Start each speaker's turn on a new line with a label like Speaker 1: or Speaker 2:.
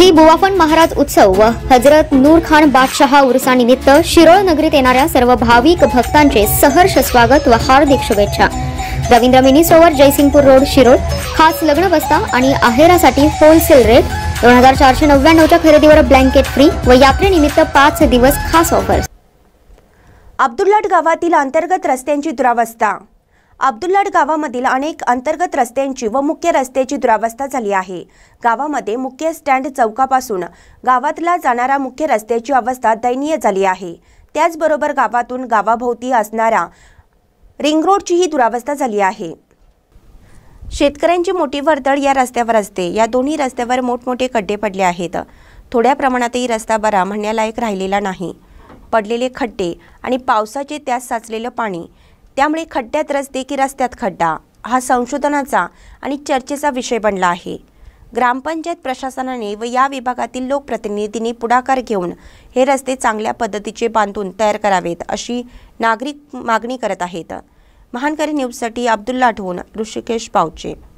Speaker 1: श्री बुवाफन महाराज उत्सव व हजरत नूर खान बादशहा उर्सानिमित्त शिरोळ नगरीत येणाऱ्या सर्व भाविक भक्तांचे सहर्ष स्वागत व हार्दिक शुभेच्छा. Ravindra mini Jaysingpur road Shirol. खास लग्न बस्ता आणि आहेरासाठी होलसेल रेट दोन हजार चारशे नव्याण्णवच्या खरेदीवर ब्लँकेट फ्री व यात्रेनिमित्त पाच दिवस खास ऑफर
Speaker 2: अब्दुल्लाट गावातील अंतर्गत रस्त्यांची दुरावस्था. अब्दुल्लाड गावामधील अनेक अंतर्गत रस्त्यांची व मुख्य रस्त्याची दुरावस्था झाली आहे. गावामध्ये मुख्य स्टँड चौकापासून गावातला जाणारा मुख्य रस्त्याची अवस्था दयनीय झाली आहे. त्याचबरोबर गावातून गावाभोवती असणारा रिंग रोडचीही दुरावस्था झाली आहे. शेतकऱ्यांची मोठी वर्दळ या रस्त्यावर असते. या दोन्ही रस्त्यावर मोठमोठे खड्डे पडले आहेत. थोड्या प्रमाणातही रस्ता बरा म्हणण्यालायक राहिलेला नाही. पडलेले खड्डे आणि पावसाचे त्यास साचलेलं पाणी त्यामुळे खड्ड्यात रस्ते की रस्त्यात खड्डा हा संशोधनाचा आणि चर्चेचा विषय बनला आहे. ग्रामपंचायत प्रशासनाने व या विभागातील लोकप्रतिनिधींनी पुढाकार घेऊन हे रस्ते चांगल्या पद्धतीचे बांधून तयार करावेत अशी नागरिक मागणी करत आहेत. महानकरी न्यूजसाठी अब्दुल्ला आठवून ऋषिकेश पावचे.